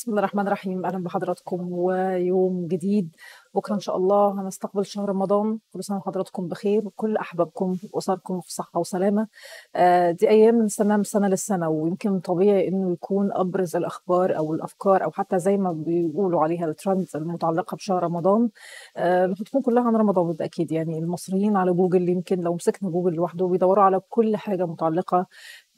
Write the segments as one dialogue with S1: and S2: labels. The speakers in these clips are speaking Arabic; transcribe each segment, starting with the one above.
S1: بسم الله الرحمن الرحيم. أهلا بحضراتكم ويوم جديد. بكرة إن شاء الله هنستقبل شهر رمضان. كل سنة وحضراتكم بخير. وكل أحبابكم وأسركم في صحة وسلامة. آه، دي أيام من سنة من سنة للسنة ويمكن طبيعي إنه يكون أبرز الأخبار أو الأفكار أو حتى زي ما بيقولوا عليها ال trends المتعلقة بشهر رمضان. آه، هتكون كلها عن رمضان بالتأكيد. يعني المصريين على جوجل يمكن لو مسكنا جوجل لوحده بيدوروا على كل حاجة متعلقة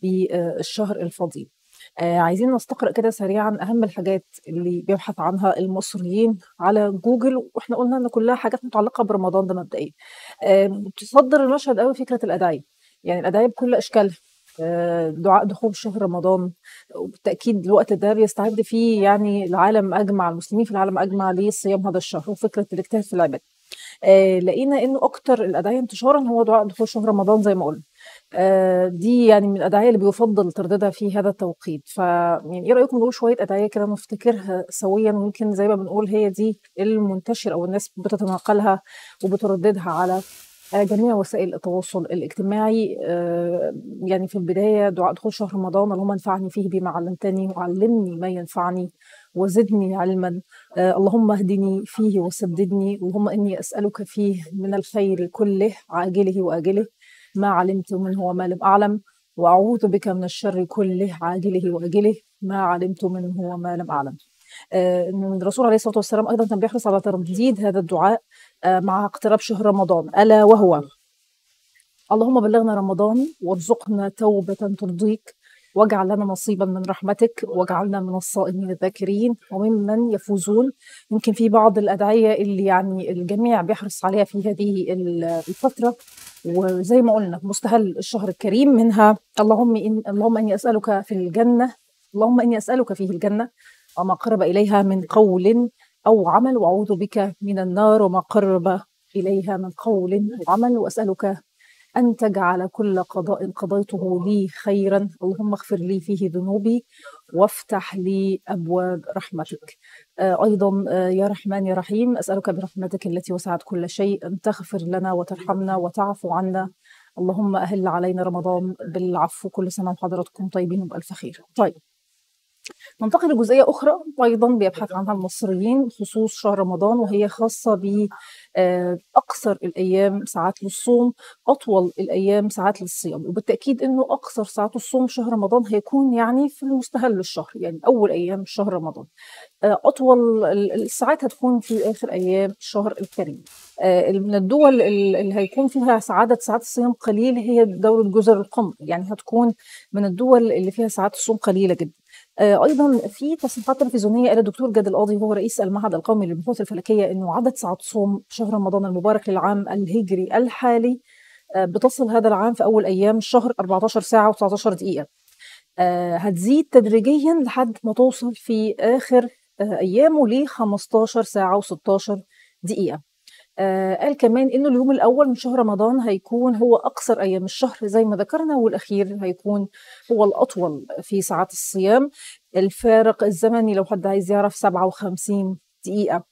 S1: بالشهر الفضيل آه عايزين نستقرأ كده سريعا أهم الحاجات اللي بيبحث عنها المصريين على جوجل وإحنا قلنا إن كلها حاجات متعلقة برمضان ده مبدئيا. آه تصدر المشهد قوي فكرة الأدعية يعني الأدعية بكل أشكالها. آه دعاء دخول شهر رمضان. وبالتأكيد الوقت ده بيستعد فيه يعني العالم أجمع المسلمين في العالم أجمع لصيام هذا الشهر وفكرة الاجتهاد في العبادة. آه لقينا إنه أكتر الأدعية انتشارا هو دعاء دخول شهر رمضان زي ما قلنا. دي يعني من الأدعية اللي بيفضل ترددها في هذا التوقيت. ف يعني إيه رأيكم نقول شوية أدعية كده نفتكرها سويا؟ ويمكن زي ما بنقول هي دي المنتشر أو الناس بتتناقلها وبترددها على آه، جميع وسائل التواصل الاجتماعي. آه، يعني في البداية دعاء دخول شهر رمضان اللهم انفعني فيه بما علمتني وعلمني ما ينفعني وزدني علما. اللهم اهدني فيه وسددني اللهم إني أسألك فيه من الخير كله عاجله وآجله. ما علمت منه وما لم أعلم وأعوذ بك من الشر كله عاجله وآجله. ما علمت منه وما لم أعلم. آه الرسول عليه الصلاة والسلام أيضا كان بيحرص على ترديد هذا الدعاء آه مع اقتراب شهر رمضان. ألا وهو؟ اللهم بلغنا رمضان وارزقنا توبة ترضيك واجعل لنا نصيبا من رحمتك واجعلنا من الصائمين الذاكرين وممن يفوزون. يمكن في بعض الأدعية اللي يعني الجميع بيحرص عليها في هذه الفترة. وزي ما قلنا مستهل الشهر الكريم منها اللهم إن اللهم إني أسألك في الجنة اللهم إني أسألك فيه الجنة وما قرب إليها من قول أو عمل وأعوذ بك من النار وما قرب إليها من قول أو عمل وأسألك أن تجعل كل قضاء قضيته لي خيرا. اللهم اغفر لي فيه ذنوبي وافتح لي أبواب رحمتك. أيضا آه يا رحمن يا رحيم أسألك برحمتك التي وسعت كل شيء أن تغفر لنا وترحمنا وتعفو عنا. اللهم أهل علينا رمضان. بالعفو كل سنة وحضراتكم طيبين وبألف خير. طيب ننتقل لجزئية أخرى أيضا بيبحث عنها المصريين خصوص شهر رمضان وهي خاصة بأقصر الأيام ساعات للصوم أطول الأيام ساعات للصيام. وبالتأكيد أنه أقصر ساعات الصوم شهر رمضان هيكون يعني في المستهل الشهر يعني أول أيام شهر رمضان. أطول الساعات هتكون في آخر أيام الشهر الكريم. من الدول اللي هيكون فيها عدد ساعات الصيام قليل هي دولة جزر القمر. يعني هتكون من الدول اللي فيها ساعات الصوم قليلة جدا. أيضا في تصريحات تلفزيونية قال الدكتور جاد القاضي وهو رئيس المعهد القومي للبحوث الفلكية إنه عدد ساعات صوم شهر رمضان المبارك للعام الهجري الحالي بتصل هذا العام في أول أيام الشهر 14 ساعة و19 دقيقة. هتزيد تدريجيا لحد ما توصل في آخر أيامه ل 15 ساعة و16 دقيقة. آه قال كمان إنه اليوم الأول من شهر رمضان هيكون هو أقصر أيام الشهر زي ما ذكرنا والأخير هيكون هو الأطول في ساعات الصيام. الفارق الزمني لو حد عايز يعرف 57 دقيقة.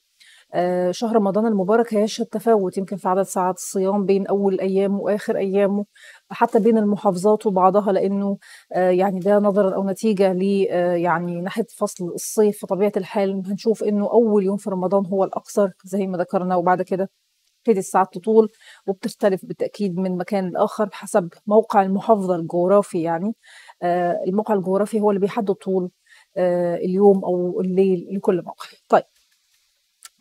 S1: شهر رمضان المبارك هيشهد تفاوت يمكن في عدد ساعات الصيام بين أول أيامه وآخر أيامه حتى بين المحافظات وبعضها لأنه آه يعني ده نظرا أو نتيجة ل يعني ناحية فصل الصيف بطبيعه الحال. هنشوف إنه أول يوم في رمضان هو الأقصر زي ما ذكرنا وبعد كده تبتدي الساعات تطول وبتختلف بالتأكيد من مكان لآخر حسب موقع المحافظة الجغرافي يعني. آه الموقع الجغرافي هو اللي بيحدد طول آه اليوم أو الليل لكل موقع. طيب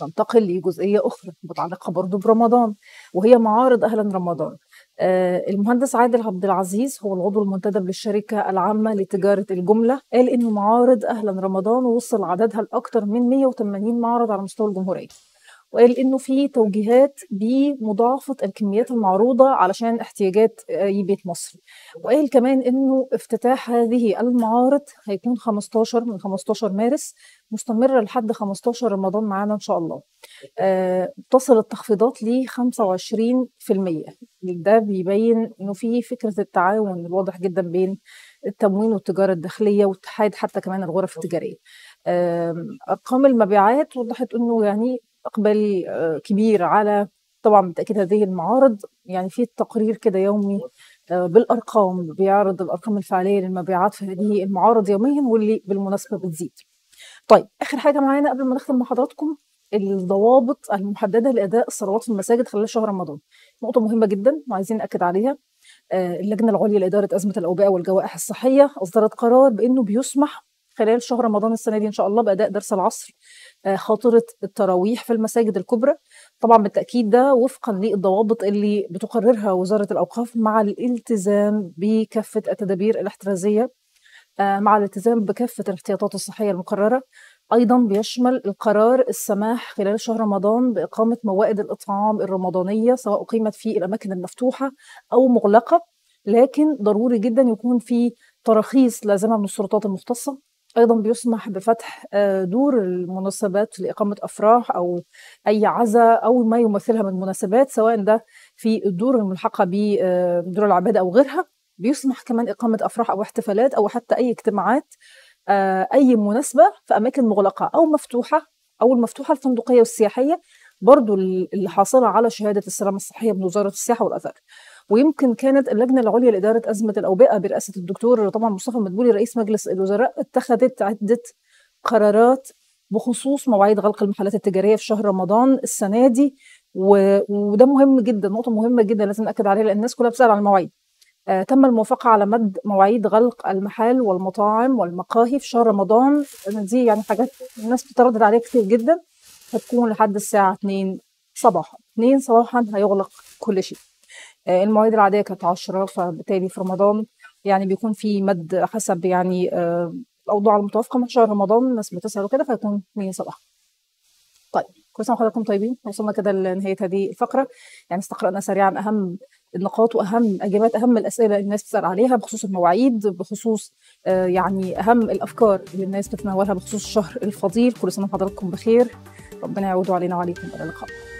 S1: ننتقل لجزئية أخرى متعلقة برضو برمضان وهي معارض أهلا رمضان. آه المهندس عادل عبد العزيز هو العضو المنتدب للشركة العامة لتجارة الجملة قال إنه معارض أهلا رمضان وصل عددها لأكثر من 180 معرض على مستوى الجمهورية. وقال إنه في توجيهات بمضاعفة الكميات المعروضة علشان احتياجات اي بيت مصري وقال كمان إنه افتتاح هذه المعارض هيكون 15 من 15 مارس مستمرة لحد 15 رمضان معانا إن شاء الله. آه تصل التخفيضات ل 25% ده بيبين إنه في فكرة التعاون الواضح جدا بين التموين والتجارة الداخلية واتحاد حتى كمان الغرف التجارية. أرقام المبيعات وضحت إنه يعني اقبال كبير على طبعا بالتأكيد هذه المعارض. يعني في تقرير كده يومي بالأرقام بيعرض الأرقام الفعليه للمبيعات في هذه المعارض يوميا واللي بالمناسبة بتزيد. طيب آخر حاجة معانا قبل ما نختم مع حضراتكم الضوابط المحددة لأداء الصلوات في المساجد خلال شهر رمضان. نقطة مهمة جدا وعايزين نأكد عليها. آه، اللجنة العليا لإدارة أزمة الأوبئة والجوائح الصحية أصدرت قرار بأنه بيسمح خلال شهر رمضان السنة دي إن شاء الله بأداء درس العصر آه، خاطرة التراويح في المساجد الكبرى. طبعا بالتأكيد ده وفقا للضوابط اللي بتقررها وزارة الأوقاف مع الالتزام بكافة التدابير الاحترازية آه، مع الالتزام بكافة الاحتياطات الصحية المقررة. أيضا بيشمل القرار السماح خلال شهر رمضان بإقامة موائد الإطعام الرمضانية سواء أقيمت في الأماكن المفتوحة أو مغلقة لكن ضروري جدا يكون في تراخيص لازمة من السلطات المختصة. أيضا بيسمح بفتح آه، دور المناسبات لإقامة أفراح أو أي عزاء أو ما يمثلها من مناسبات سواء ده في الدور الملحقة بدور العبادة أو غيرها. بيسمح كمان إقامة أفراح أو احتفالات أو حتى أي اجتماعات آه، أي مناسبة في أماكن مغلقة أو مفتوحة أو المفتوحة الفندقية والسياحية. برضو اللي حاصلة على شهادة السلامه الصحية من وزارة السياحة والأثار. ويمكن كانت اللجنة العليا لإدارة أزمة الأوبئة برئاسة الدكتور طبعا مصطفى مدبولي رئيس مجلس الوزراء اتخذت عدة قرارات بخصوص مواعيد غلق المحلات التجارية في شهر رمضان السنة دي. و... وده مهم جدا نقطة مهمة جدا لازم نأكد عليها لأن الناس كلها بتسأل عن المواعيد. آه، تم الموافقة على مد مواعيد غلق المحال والمطاعم والمقاهي في شهر رمضان. دي يعني حاجات الناس بتردد عليها كتير جدا. هتكون لحد الساعة 2 صباحا. 2 صباحا هيغلق كل شيء. المواعيد العادية كانت 10 فبالتالي في رمضان يعني بيكون في مد حسب يعني آه، الأوضاع المتوافقة. مع شهر رمضان الناس بتسأل وكده فيكون 2 صباحا طيب كل سنة وحضراتكم طيبين. وصلنا كده لنهاية هذه الفقرة. يعني استقرأنا سريعا أهم النقاط وأهم اجابات أهم الأسئلة اللي الناس بتسأل عليها بخصوص المواعيد بخصوص آه، يعني أهم الأفكار اللي الناس بتتناولها بخصوص الشهر الفضيل. كل سنة وحضراتكم بخير. ربنا يعود علينا وعليكم إلى اللقاء.